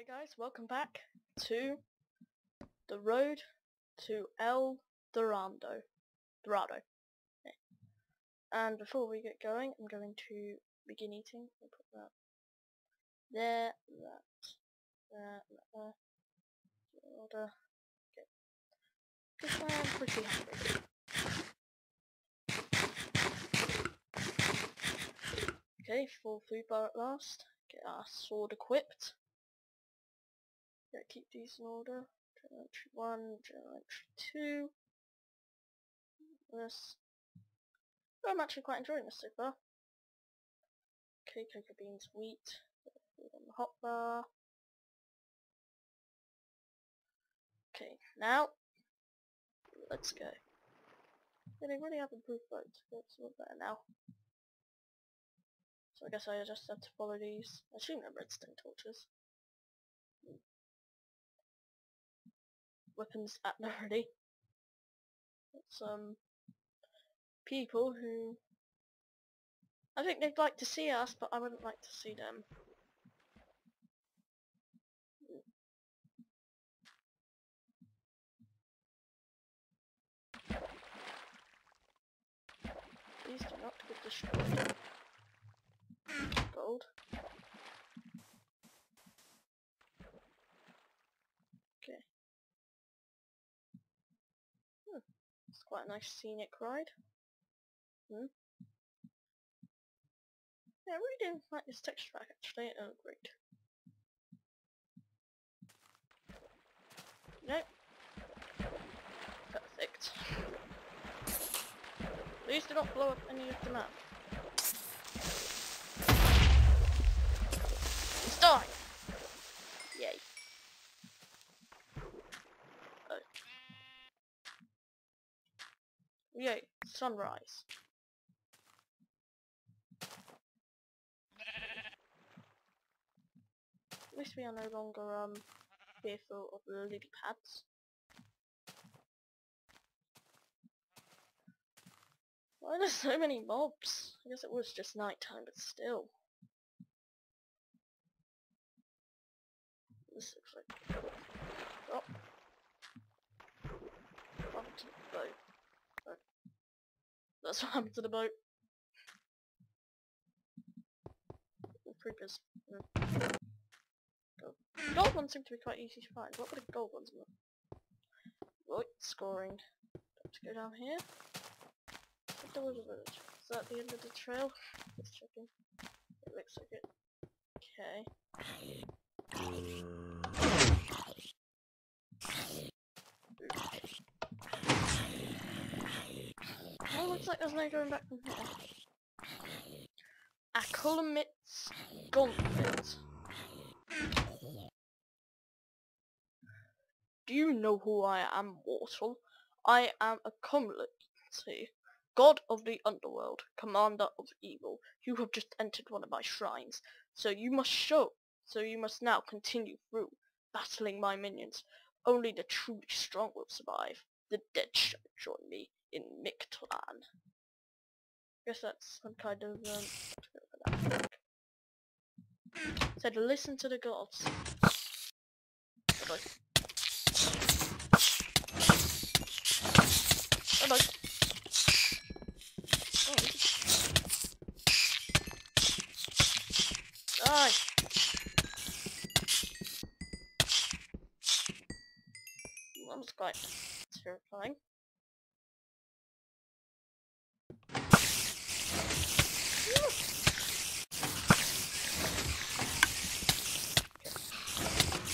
Okay guys, welcome back to the road to El Dorado. Dorado. Yeah. And before we get going, I'm going to begin eating. I'll put that there, that, there, that, there. Order. Okay. Because I'm pretty hungry. Okay, full food bar at last. Get our sword equipped. Yeah, keep these in order. Entry 1, journal entry 2. This. Oh, I'm actually quite enjoying this so far. Okay, cocoa beans, wheat. On the hot bar. Okay, now, let's go. Yeah, they really have improved boats. It's a lot better now. So I guess I just have to follow these. I assume they're redstone torches. Weapons at the ready. Some um, people who I think they'd like to see us, but I wouldn't like to see them. Mm. Please do not get destroyed. Gold. Okay. Hmm. It's quite a nice scenic ride. Hmm. Yeah, I really do like this texture pack actually. Oh, great. Nope. Perfect. Please do not blow up any of the map. It's dying! Yay. Oh. Yay, sunrise. At least we are no longer um fearful of the lily pads. Why are there so many mobs? I guess it was just night time, but still. This looks like oh. The boat? That's what happened to the boat. The creepers. Mm. Gold. gold ones seem to be quite easy to find. What would a gold ones look? Right, scoring. Got to go down here. A village. Is that the end of the trail? Just checking. It looks like it. Okay. Oh, looks like there's no going back from here. Akulamit's Gauntlet. Do you know who I am, mortal? I am a Kumlati, god of the underworld, commander of evil. You have just entered one of my shrines, so you must show. So you must now continue through, battling my minions. Only the truly strong will survive. The dead shall join me in Mictlan. Guess that's some kind of um. Said listen to the gods. Bye bye. Bye bye. Die! That was quite terrifying.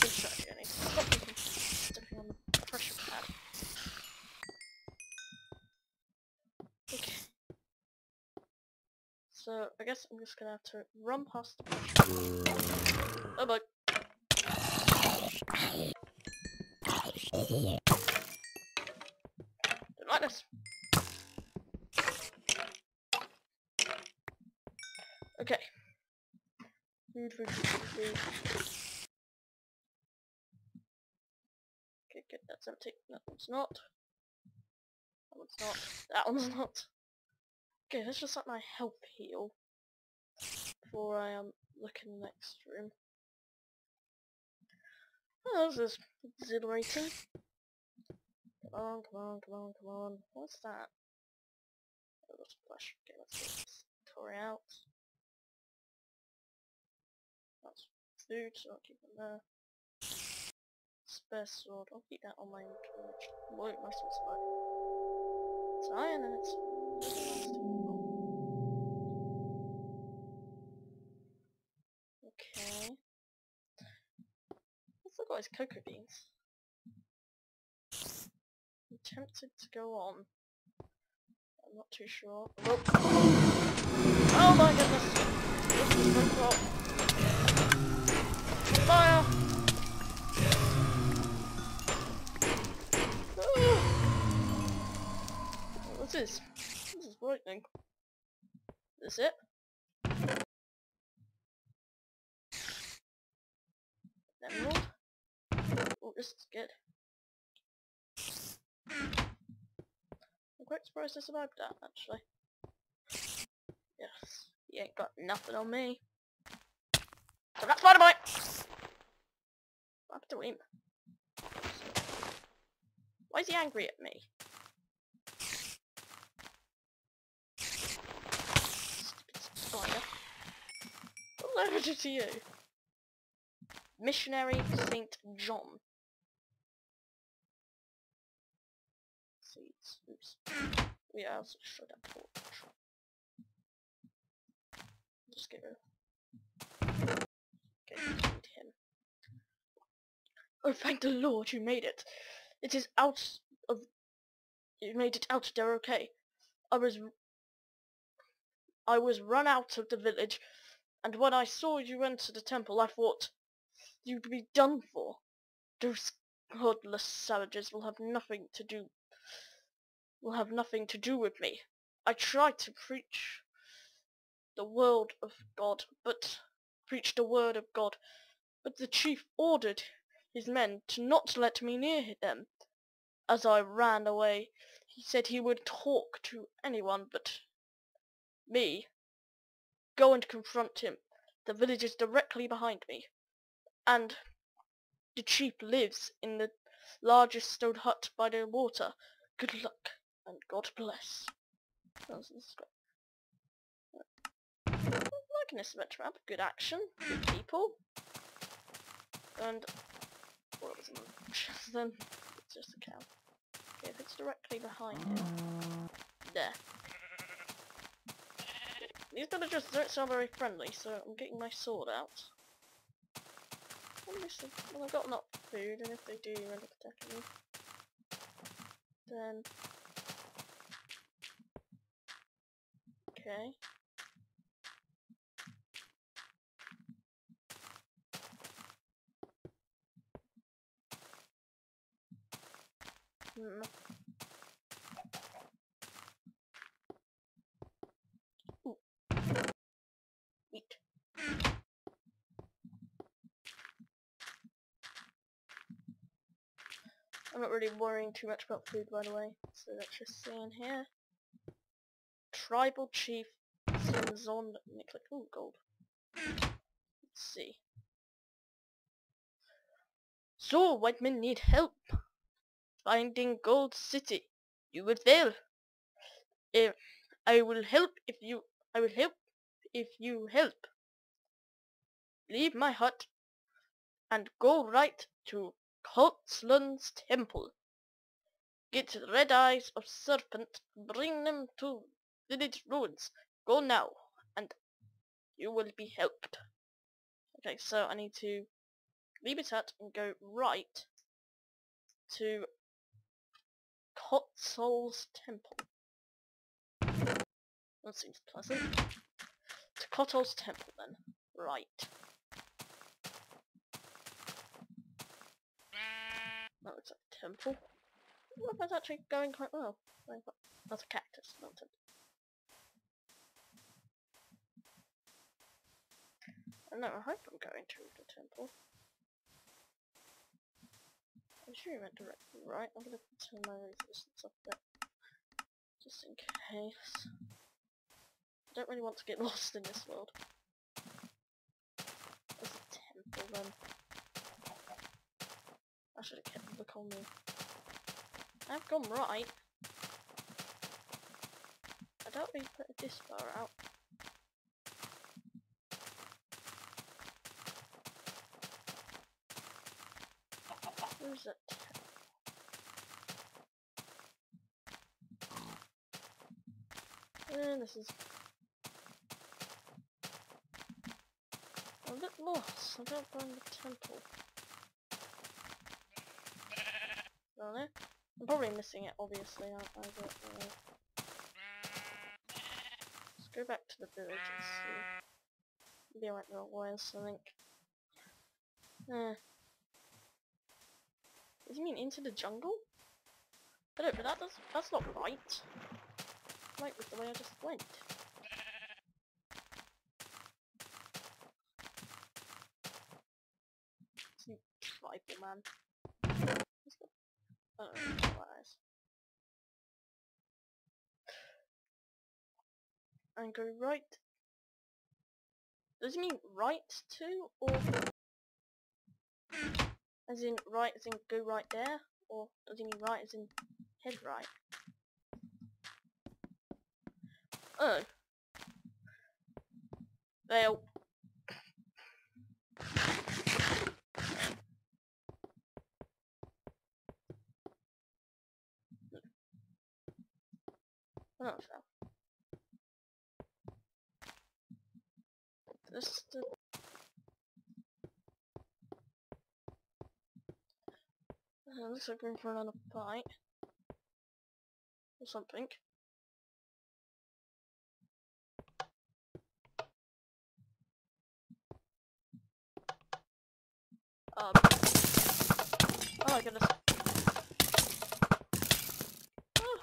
Good strategy, I need to stop you from stepping on the pressure pad. Okay. So, I guess I'm just gonna have to run past the. Oh boy. Don't like this. Okay. Food, food, food, food. Okay, good, that's empty. That one's not. That one's not. That one's not. Okay, let's just let my health heal before I um look in the next room. Oh, this is exhilarating. Come on, come on, come on, come on. What's that? Oh, that's a flash. Okay, let's get this Tory out. That's food, so I'll keep it there. Spare sword, I'll keep that on my inventory. Wait, my sword's low. It's iron and it's... Look his cocoa beans. I'm tempted to go on. I'm not too sure. Oh, oh my goodness! This is. Fire! This? This is frightening. Is this it? Emerald? Oh, this is good. I'm quite surprised I survived that, actually. Yes, he ain't got nothing on me. So that's Spider Bite! What happened to him? Why is he angry at me? Stupid spider. What do to you? Missionary Saint John. Yeah, that torch. Just Okay, him. Oh, thank the Lord you made it. It is out of... You made it out there okay. I was... I was run out of the village, and when I saw you enter the temple, I thought, you'd be done for. Those godless savages will have nothing to do will have nothing to do with me. I tried to preach the word of mm. God, but preach the word of God, but the chief ordered his men to not let me near them. As I ran away, he said he would talk to anyone but me. Go and confront him. The village is directly behind me and the chief lives in the largest stone hut by the water. Good luck, and God bless. Like an estimate map, good action, good people, and what was it? then it's just a cow. Okay, if it's directly behind him, there. These villagers don't sound very friendly, so I'm getting my sword out. Well, I've got enough food, and if they do end up attacking me, then... Okay. Mm. Wheat. I'm not really worrying too much about food by the way, so let's just see in here. Tribal Chief Sinzon Nick oh gold. Let's see. So white men need help finding Gold City. You will fail. If I will help if you I will help if you help. Leave my hut and go right to Kotzlun's temple. Get red eyes of serpent, bring them to village ruins. Go now, and you will be helped. Okay, so I need to leave it at and go right to Kotzol's temple. That seems pleasant. To Kotzol's temple then. Right. That looks like a temple. Well, that's actually going quite well. That's a cactus, not a temple. No, I hope I'm going to the temple. I'm sure you went directly right. I'm gonna turn my resistance up a bit. Just in case. I don't really want to get lost in this world. There's a temple then. I should have kept the colony. I've gone right. I doubt they put this far out. Where's it? And this is I'm a bit lost. I don't find the temple. Don't. I'm probably missing it, obviously, aren't I? But, uh, let's go back to the village and see. Maybe I went the wrong way or something. Eh. Does he mean into the jungle? I don't, but that does, that's not right. Right with the way I just went. Tribal man. He's got, I don't. And go right. Does he mean right to, or as in right as in go right there? Or does he mean right as in head right? Oh. Well. Oh, so. This the Uh, looks like we're in for another fight. Or something. Um. Oh my goodness. Oh.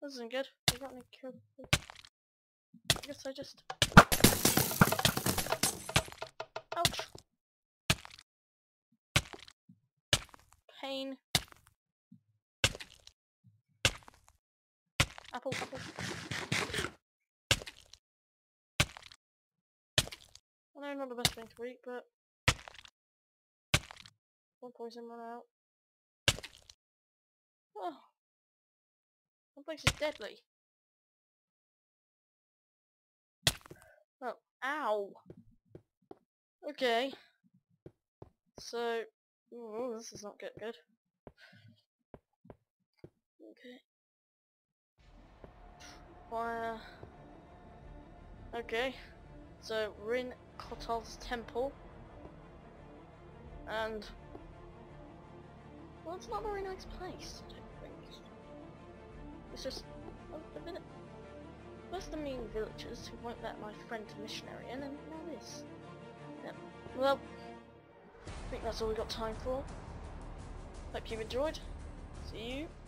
This isn't good. I got any kill. I guess I just. Ouch. Pain. Apple, apple. I know not the best thing to eat, but one poison run out. Oh, that place is deadly. Oh, ow. Okay. So, ooh, this is not good. Good. Okay. Fire. Okay. So we're in Kotov's temple. And well it's not a very nice place, I think. It's just First the mean villagers who won't let my friend the missionary in and now this. Yep. Well I think that's all we've got time for. Hope you've enjoyed. See you